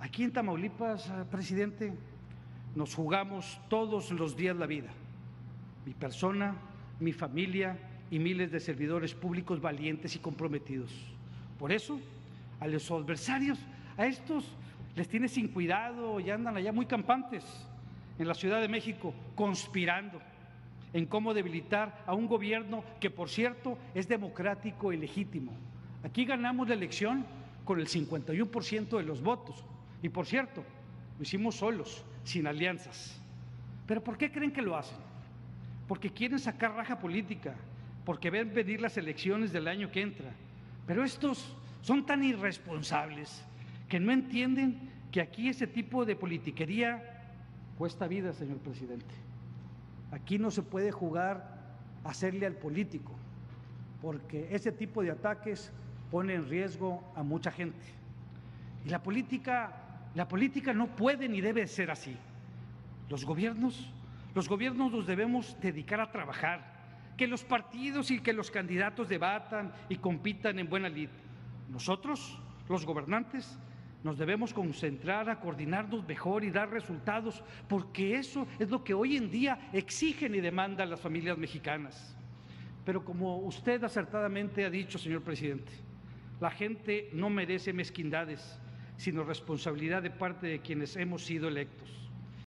Aquí en Tamaulipas, eh, presidente, nos jugamos todos los días la vida. Mi persona, mi familia y miles de servidores públicos valientes y comprometidos. Por eso, a los adversarios, a estos les tiene sin cuidado y andan allá muy campantes en la Ciudad de México, conspirando en cómo debilitar a un gobierno que, por cierto, es democrático y legítimo. Aquí ganamos la elección con el 51% de los votos. Y, por cierto, lo hicimos solos, sin alianzas. ¿Pero por qué creen que lo hacen? Porque quieren sacar raja política, porque ven venir las elecciones del año que entra. Pero estos son tan irresponsables que no entienden que aquí ese tipo de politiquería cuesta vida, señor presidente. Aquí no se puede jugar a hacerle al político, porque ese tipo de ataques pone en riesgo a mucha gente. Y la política, la política no puede ni debe ser así. Los gobiernos, los gobiernos nos debemos dedicar a trabajar, que los partidos y que los candidatos debatan y compitan en buena lid. Nosotros, los gobernantes, nos debemos concentrar a coordinarnos mejor y dar resultados, porque eso es lo que hoy en día exigen y demandan las familias mexicanas. Pero como usted acertadamente ha dicho, señor presidente, la gente no merece mezquindades, sino responsabilidad de parte de quienes hemos sido electos.